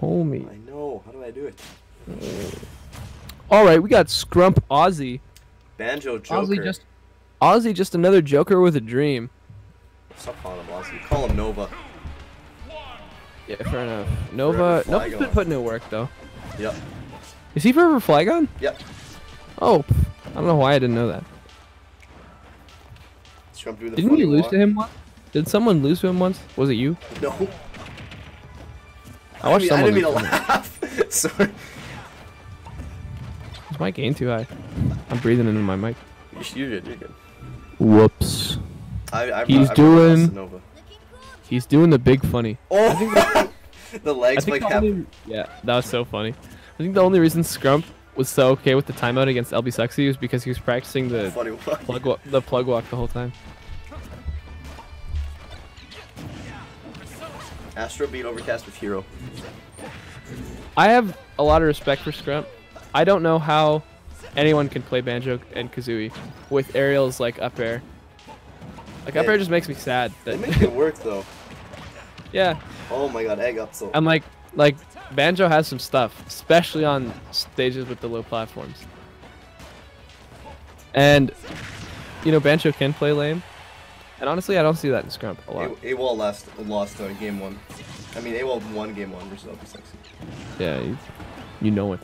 Homie. I know. How do I do it? All right, we got Scrump Ozzy. Banjo Joker. Ozzy just Ozzy just another Joker with a dream. Stop calling him Ozzy. Call him Nova. Yeah, fair enough. Nova, Nova's been Flygon. putting in work though. Yep. Is he forever Flygon? Yep. Oh, I don't know why I didn't know that. Trump do the Didn't funny we lose walk. to him once? Did someone lose to him once? Was it you? No. I watched mean, I didn't mean to lose to him. laugh. Sorry. Is my gain too high? I'm breathing into my mic. You're good. You're good. Whoops. I, I, He's I, I doing- He's doing the big funny. Oh, the I legs think like the only, yeah, that was so funny. I think the only reason Scrump was so okay with the timeout against LB Sexy was because he was practicing the Funny walk. plug wa- the plug walk the whole time. Astro beat Overcast with Hero. I have a lot of respect for Scrump. I don't know how anyone can play Banjo and Kazooie with aerials like up air. Like up air just makes me sad. They That make it work though. yeah, Oh my god, egg up so. I'm like like Banjo has some stuff, especially on stages with the low platforms. And you know Banjo can play lame, and honestly I don't see that in Scrump a lot. A- AWOL last lost uh, game one. I mean, AWOL won game one versus LB Sexy. Yeah, you, you know it.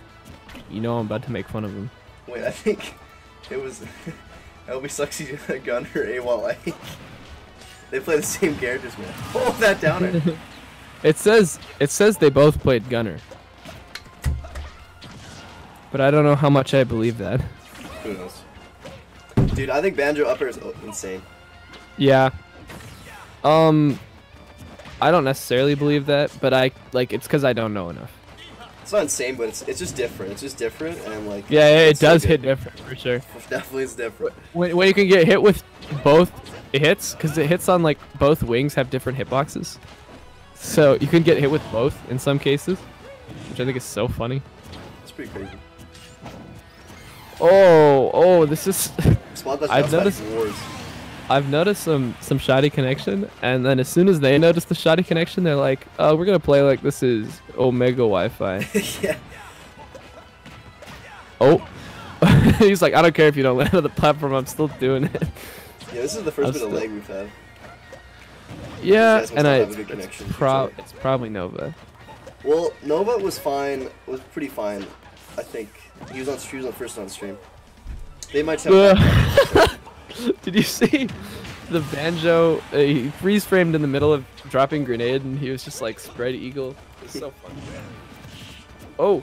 You know I'm about to make fun of him. Wait, I think it was LB Sexy Gunner AWOL egg. They play the same characters, man. Oh, that downer. It says it says they both played Gunner. But I don't know how much I believe that. Who knows? Dude, I think Banjo up air is insane. Yeah. Um I don't necessarily believe that, but I like it's cuz I don't know enough. It's not insane, but it's it's just different. It's just different, and like Yeah, yeah, it so does hit different for sure. Definitely, it's different. When, when you can get hit with both hits cuz it hits on like both wings have different hitboxes. So you can get hit with both in some cases, which I think is so funny. It's pretty crazy. Oh, oh, this is I've noticed- wars. I've noticed some some shoddy connection, and then as soon as they notice the shoddy connection, they're like, "Oh, we're gonna play like this is Omega Wi-Fi." yeah. oh, he's like, "I don't care if you don't land on the platform. I'm still doing it." Yeah, this is the first I'm bit of still- leg we've had. yeah, and I, not have a good it's, pro- it's probably Nova. Well, Nova was fine. Was pretty fine. I think he was on. He was on first on stream. They might have. Did you see the banjo? Uh, he freeze framed in the middle of dropping grenade, and he was just like spread eagle. It's so funny. Oh.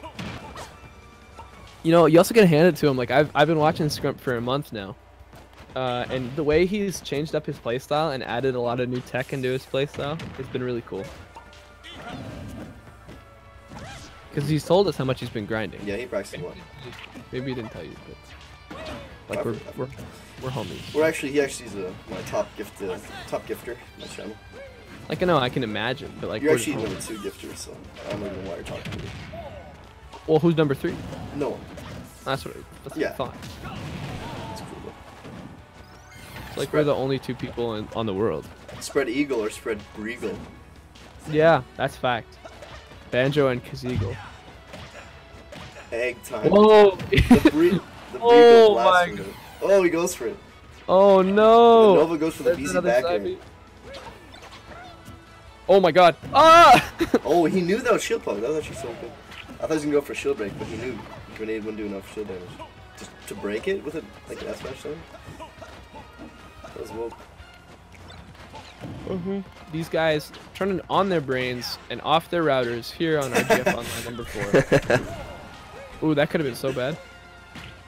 You know, you also gotta hand it to him. Like I've I've been watching Scrump for a month now, uh, and the way he's changed up his playstyle and added a lot of new tech into his playstyle has been really cool. Because he's told us how much he's been grinding. yeah, he practiced a lot. Maybe he didn't tell you, but like we're we're, we're homies. We're actually. He actually is a, my top gift. Uh, top gifter. on My channel. Like I know I can imagine, but like You're we're actually number two gifter, so I don't even know why you're talking to me. well, who's number three? No one. That's what. I- That's Yeah. what I thought. It's cool. It's like we're the only two people in, on the world. Spread eagle or spread regal. Yeah, that's fact. Banjo and Kazeagle. Egg time. Whoa! The bre- the Oh my from it. Oh, he goes for it. oh The no! Nova goes for the There's easy back air. Oh my god! Ah! Oh, he knew that was shield plug. That was actually so good. I thought he was gonna go for shield break, but he knew grenade wouldn't do enough shield damage. Just to break it with it like an S smash thing. That was woke. Mhm. These guys turning on their brains and off their routers here on RGF Online number four. Ooh, that could have been so bad.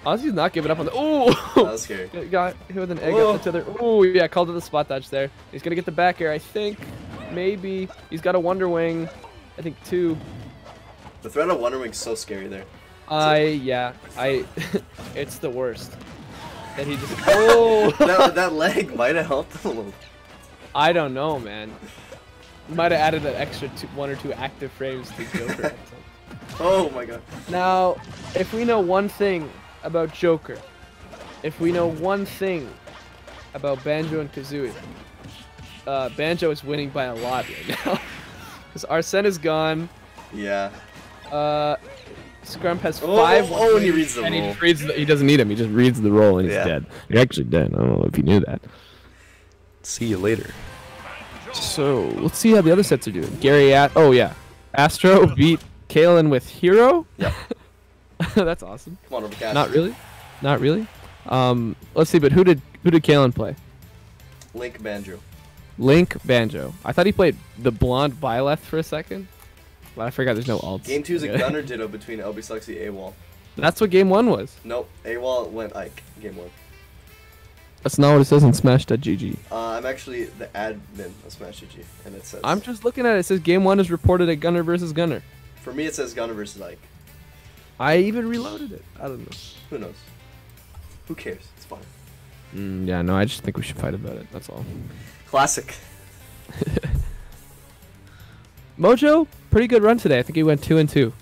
Ozzy's not giving up on the. Ooh! That was scary. Got- hit with an egg Oh. up the tether. Ooh, yeah, called it the spot dodge there. He's gonna get the back air, I think. Maybe. He's got a Wonder Wing. I think two. The threat of Wonder Wing's so scary there. I, yeah, I. it's the worst. That he just. Oh! that, that leg might have helped him a little. I don't know, man. Might have added an extra two, one or two active frames to Joker. Oh my god. now, if we know one thing about Joker, if we know one thing about Banjo and Kazooie, uh, Banjo is winning by a lot right now. Because Arsene is gone, Yeah. Uh, Scrump has Oh, five. oh, oh, and he reads the and he roll. just reads. The, he doesn't need him. He just reads the roll and he's Yeah. dead. You're actually dead. I don't know if you knew that. See you later. So let's see how the other sets are doing. Gary at oh yeah, Astro beat Kalen with Hero. Yep. That's awesome. Come on, Overcast. Not really, not really. Um, let's see. But who did who did Kalen play? Link Banjo. Link Banjo. I thought he played the blonde Byleth for a second, but I forgot there's no alts. Game two is a Okay. gunner ditto between LB Suxy AWOL. That's what game one was. Nope, AWOL went Ike. Game one. That's not what it says in Smash.gg. Uh, I'm actually the admin of Smash.gg, and it says. I'm just looking at it. It says game one is reported at Gunner versus Gunner. For me, it says gunner versus Ike. I even reloaded it. I don't know. Who knows? Who cares? It's fine. Mm, yeah, no, I just think we should fight about it. That's all. Classic. Mojo, pretty good run today. I think he went two and two.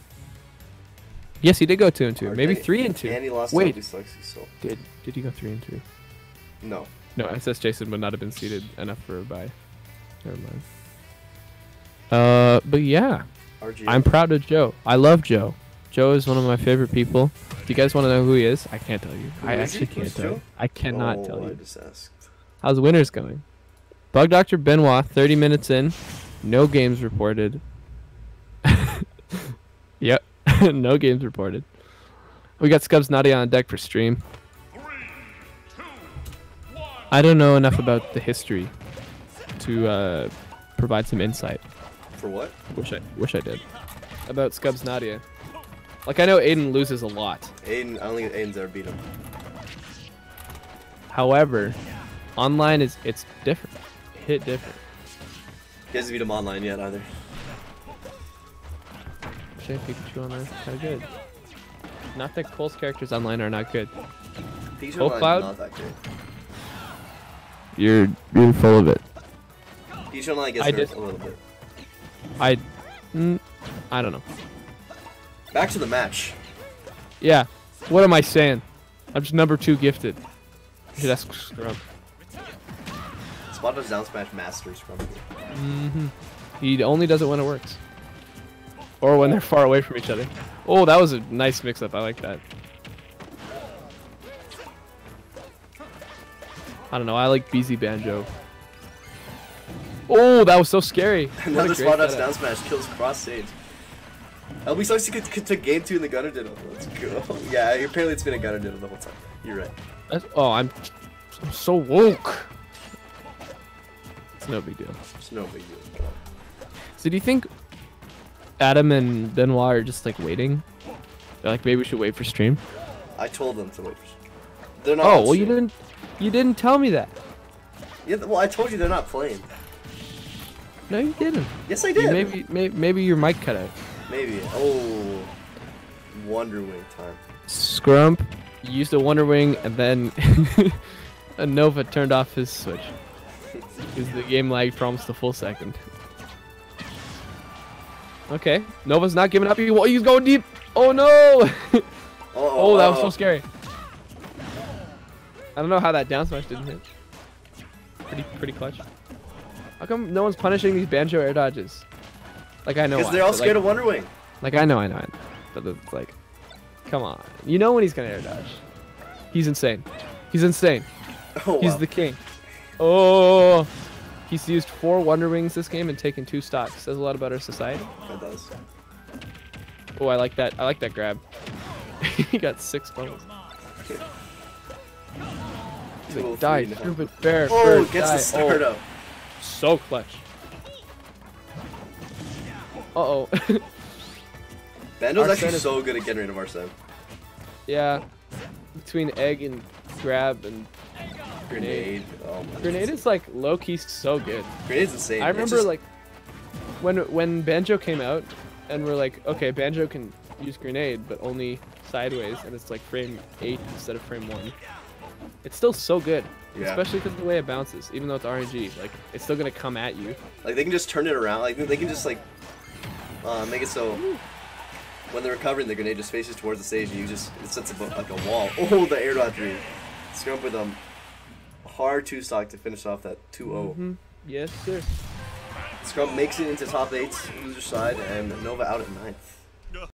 Yes, he did go two and two. Maybe three and two. And he lost Wait. to LB so. Did did he go three and two? No. No, SS Jason would not have been seated enough for a bye. Never mind. Uh, but yeah, RG. I'm proud of Joe. I love Joe. Joe is one of my favorite people. Do you guys want to know who he is, I can't tell you. Who I is he? actually can't Who's tell Joe? you. I cannot oh, tell I you. just asked. How's winners going? Bug Doctor Benoit, 30 minutes in, no games reported. yep, no games reported. We got Scubs Nadia on deck for stream. I don't know enough about the history to uh, provide some insight. For what? Wish I wish I did. About Scubs Nadia. Like I know Aiden loses a lot. Aiden, I don't think Aiden's ever beat him. However, online is it's different. Hit different. He hasn't beat him online yet either. Shane Pikachu online, kind of good. Not that Cole's characters online are not good. Pikachu Online's Cloud? not that good. You're you're full of it. Pikachu Online gets I nerfed did- a little bit. I, mm, I don't know. Back to the match. Yeah, what am I saying? I'm just number two gifted. Ask Scrub. Spot dodge down smash masters from here. Mm-hmm. He only does it when it works, or when they're far away from each other. Oh, that was a nice mix-up. I like that. I don't know. I like BZ Banjo. Oh, that was so scary. Another spot dodge down smash kills cross stage. LB sucks could, could took game two in the gunner ditto. Let's go. Yeah, apparently it's been a gunner ditto the whole time. You're right. That's, oh, I'm, I'm so woke. It's no big deal. It's no big deal. So do you think Adam and Benoit are just like waiting? They're like maybe we should wait for stream. I told them to wait. For... They're not. Oh well, you didn't. You didn't tell me that. Yeah, well, I told you they're not playing. No, you didn't. Yes, I did. maybe, maybe, maybe your mic cut out. Maybe. Oh, Wonder Wing time. Scrump used a Wonder Wing and then Nova turned off his switch. Because the game lagged for almost a full second. Okay, Nova's not giving up. He's going deep. Oh no! Oh, Oh, that was so oh. scary. I don't know how that down smash didn't hit. Pretty, pretty clutch. How come no one's punishing these banjo air dodges? Like I know. Because they're all scared like, of Wonder Wing. Like I know, I know, I know. But it's like, come on. You know when he's gonna air dodge. He's insane. He's insane. Oh, He's wow. the king. Oh, he's used four Wonder Wings this game and taken two stocks. Says a lot about our society. That does. Oh, I like that. I like that grab. he got six bones. He's like, 203 die, stupid bear. Oh, bird, gets die." the start oh. So clutch. Uh oh. Banjo's Arsene actually is- so good at getting rid of Arsene. yeah. Between egg and grab and Grenade. Oh my grenade is like low key so good. Grenade's insane. I remember just- like when when Banjo came out, and we're like, okay, Banjo can use grenade, but only sideways, and it's like frame eight instead of frame one. It's still so good, Yeah. especially because of the way it bounces. Even though it's RNG, like it's still gonna come at you. Like they can just turn it around. Like they can just like uh, make it so when they're recovering, the grenade just faces towards the stage, and you just it sets up a, like a wall. Oh, the air dodge read. Scrump with um hard two stock to finish off that 2-0. Mhm. Yes, sir. Scrump makes it into top eight, loser side, and Nova out at ninth.